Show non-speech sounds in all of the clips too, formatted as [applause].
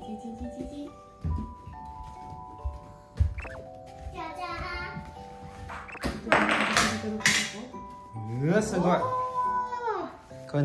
叽叽叽叽叽叽。叫叫饿死我 good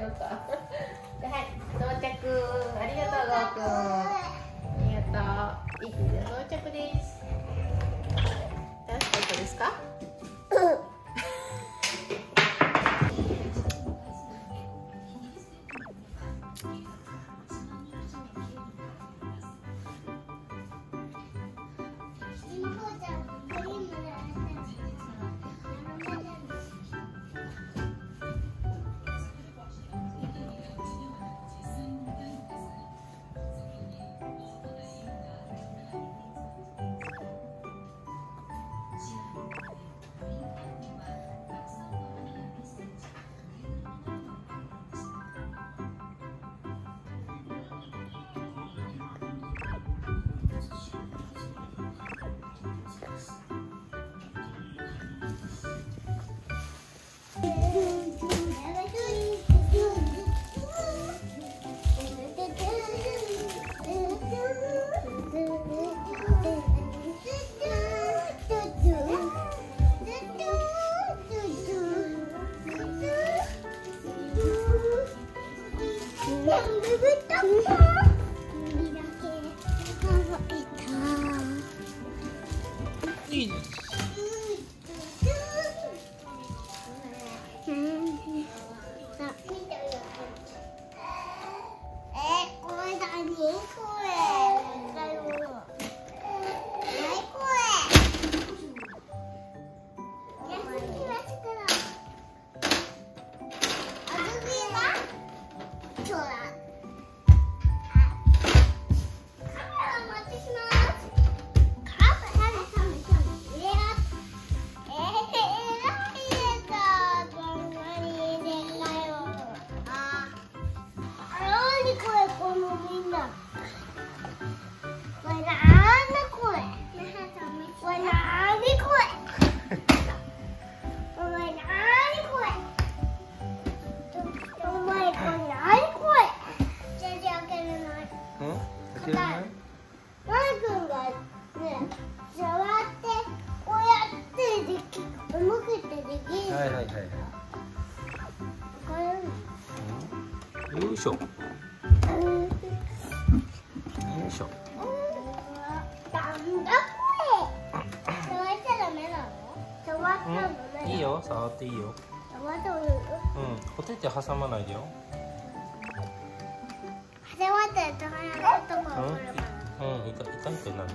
やっ。Yeah. ってるねマイがねってこうやってできてできるはいはいはいはい、よ。いしょ、うん、いいよ。触っていいよ。うん。お手手挟まないでよ。風って、ところ。うん、痛、痛てなる。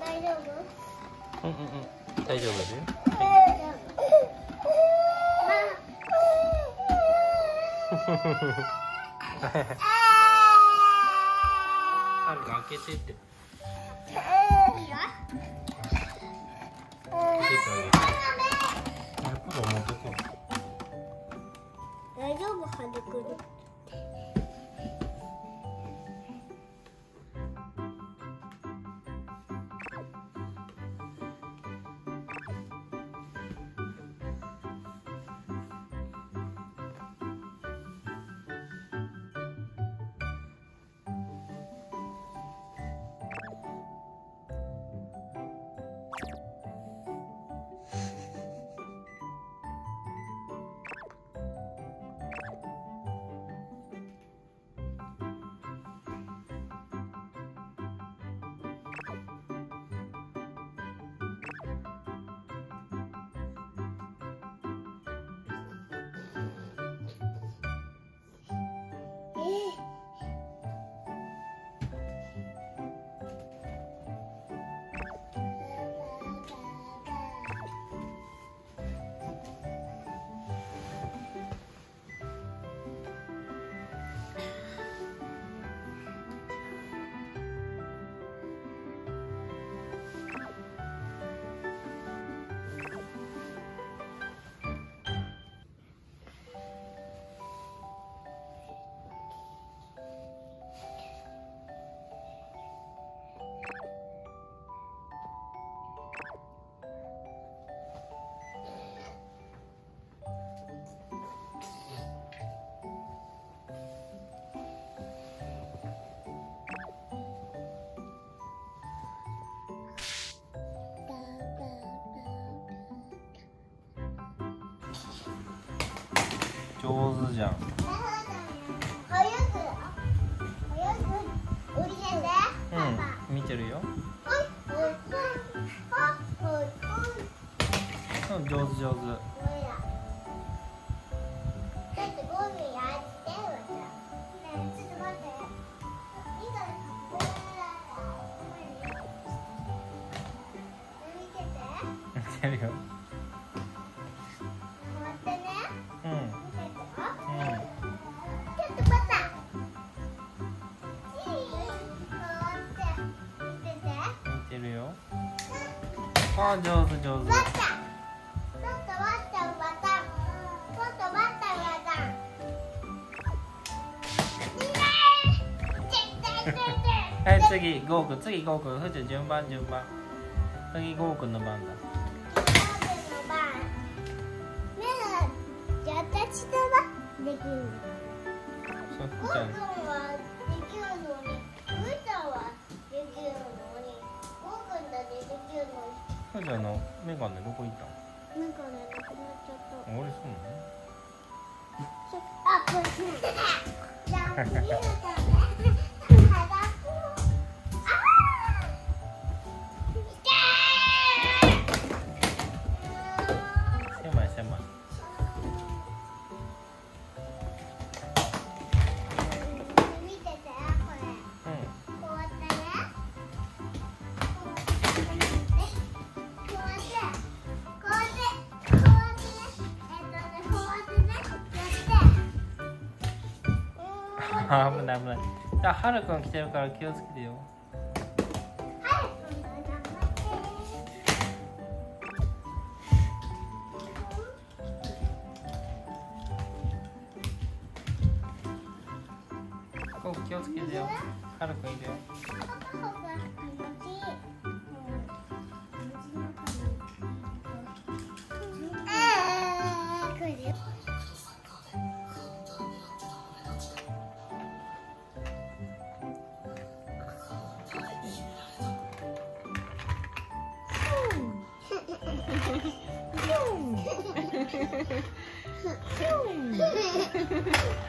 大丈夫うん。うんうん大丈夫だよ、はい、あるが開けてって。大丈夫はるくる上手じゃん。うん見てるよ。うん上手上手。て [laughs] るよい絶対絶対はい次ゴーくん。次ゴーくん。ふ順番順番。次ゴーくんの番だ。目が私とはできるゴーーちゃんくんはできるのに。ふーちゃんはできるのに。ゴーくんだけできるのにちゃんのメガネどこ行ったなんかねなくなっちゃった。の俺そうなの？あ、これ。じゃあ、見るたあ危ない危ない。じゃあはるくん来てるから気をつけてよ。はい、今度は頑張って。ゴー気をつけてよ。はるくんいるよ。は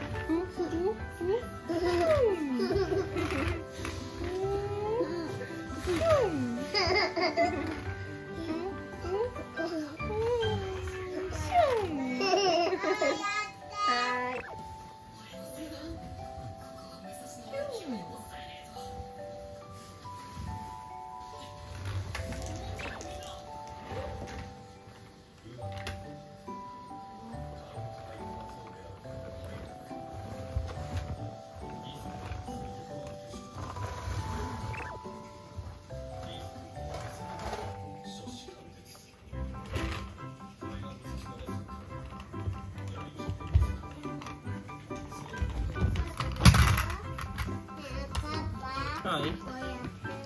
ない。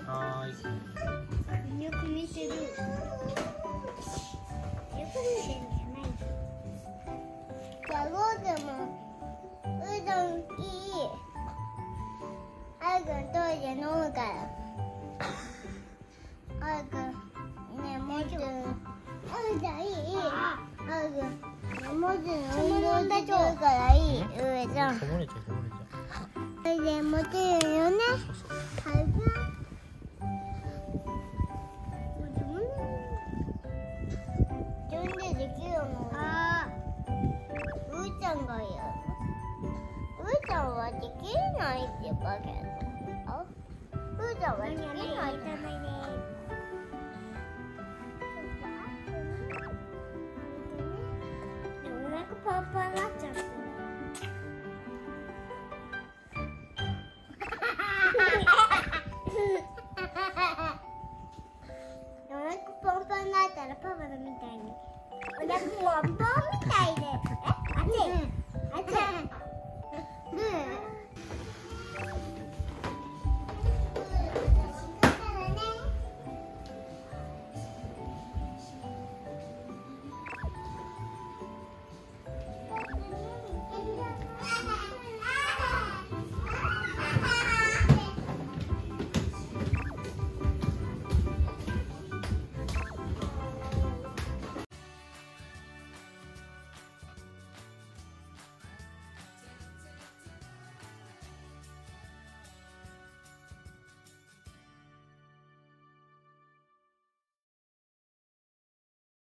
はーい。よく見てる。よく見てるんじゃないじゃあゴーくんもうどんいいあいくんトイレ飲むからあいくんねもうちょいあいちゃんいいいいあいくんねも運動からいい上ちゃんこぼれちゃうこぼれちゃうトイレ持てるよねそうそうないって言ったけどあうーちゃんはできないってでもお腹パンパンになったらパパのみたいにお腹ポンポンみたいで